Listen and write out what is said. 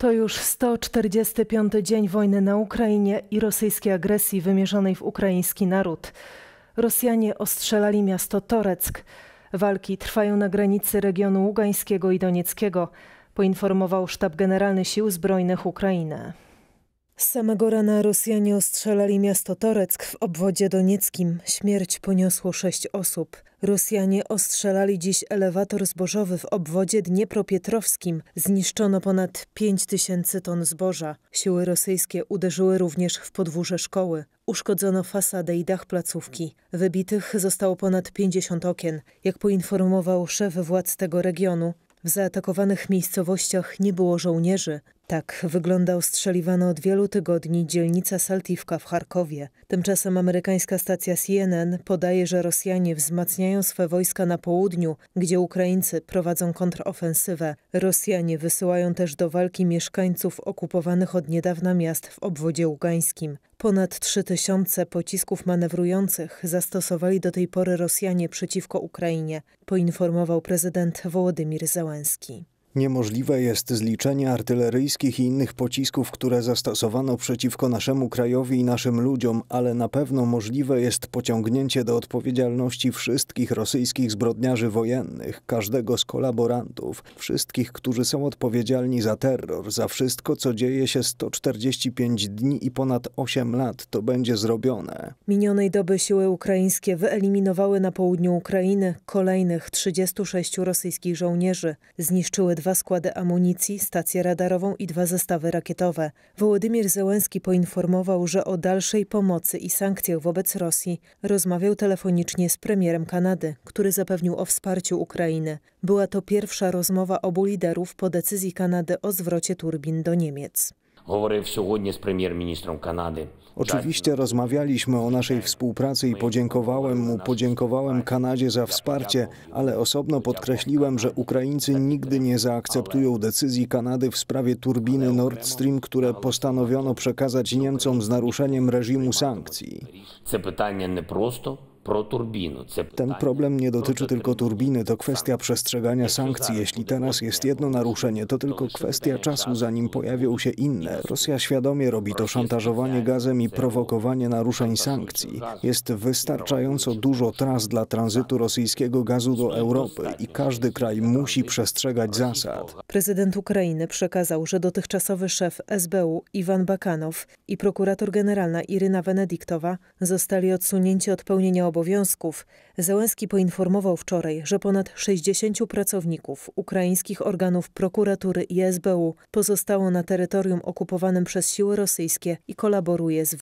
To już 145 dzień wojny na Ukrainie i rosyjskiej agresji wymierzonej w ukraiński naród. Rosjanie ostrzelali miasto Toreck. Walki trwają na granicy regionu Ługańskiego i Donieckiego, poinformował Sztab Generalny Sił Zbrojnych Ukrainy. Z samego rana Rosjanie ostrzelali miasto Toreck w obwodzie donieckim. Śmierć poniosło sześć osób. Rosjanie ostrzelali dziś elewator zbożowy w obwodzie dniepropietrowskim. Zniszczono ponad 5 tysięcy ton zboża. Siły rosyjskie uderzyły również w podwórze szkoły. Uszkodzono fasadę i dach placówki. Wybitych zostało ponad 50 okien. Jak poinformował szef władz tego regionu, w zaatakowanych miejscowościach nie było żołnierzy. Tak wygląda ostrzeliwana od wielu tygodni dzielnica Saltivka w Charkowie. Tymczasem amerykańska stacja CNN podaje, że Rosjanie wzmacniają swe wojska na południu, gdzie Ukraińcy prowadzą kontrofensywę. Rosjanie wysyłają też do walki mieszkańców okupowanych od niedawna miast w obwodzie ługańskim. Ponad 3000 pocisków manewrujących zastosowali do tej pory Rosjanie przeciwko Ukrainie, poinformował prezydent Wołodymir Załęski. Niemożliwe jest zliczenie artyleryjskich i innych pocisków, które zastosowano przeciwko naszemu krajowi i naszym ludziom, ale na pewno możliwe jest pociągnięcie do odpowiedzialności wszystkich rosyjskich zbrodniarzy wojennych, każdego z kolaborantów, wszystkich, którzy są odpowiedzialni za terror, za wszystko, co dzieje się 145 dni i ponad 8 lat. To będzie zrobione. Minionej doby siły ukraińskie wyeliminowały na południu Ukrainy kolejnych 36 rosyjskich żołnierzy. Zniszczyły dwa składy amunicji, stację radarową i dwa zestawy rakietowe. Wołodymir Zełenski poinformował, że o dalszej pomocy i sankcjach wobec Rosji rozmawiał telefonicznie z premierem Kanady, który zapewnił o wsparciu Ukrainy. Była to pierwsza rozmowa obu liderów po decyzji Kanady o zwrocie turbin do Niemiec. Говорив сьогодні з прем'єр-міністром Канади. Oczywiście rozmawialiśmy o naszej współpracy i podziękowałem mu, podziękowałem Kanadzie za wsparcie, ale osobno podkreśliłem, że Ukraińcy nigdy nie zaakceptują decyzji Kanady w sprawie turbiny Nord Stream, które postanowiono przekazać Niemcom z naruszeniem reżimu sankcji. Це питання не просто про турбіну. Це ten problem nie dotyczy tylko turbiny, to kwestia przestrzegania sankcji. Jeśli teraz jest jedno naruszenie, to tylko kwestia czasu, zanim pojawią się inne. Rosja świadomie robi to szantażowanie gazem i prowokowanie naruszeń sankcji. Jest wystarczająco dużo tras dla tranzytu rosyjskiego gazu do Europy i każdy kraj musi przestrzegać zasad. Prezydent Ukrainy przekazał, że dotychczasowy szef SBU Iwan Bakanow i prokurator generalna Iryna Wenedyktowa zostali odsunięci od pełnienia obowiązków. Poinformował wczoraj, że ponad 60 pracowników ukraińskich organów prokuratury i SBU pozostało na terytorium okupowanym przez siły rosyjskie i kolaboruje z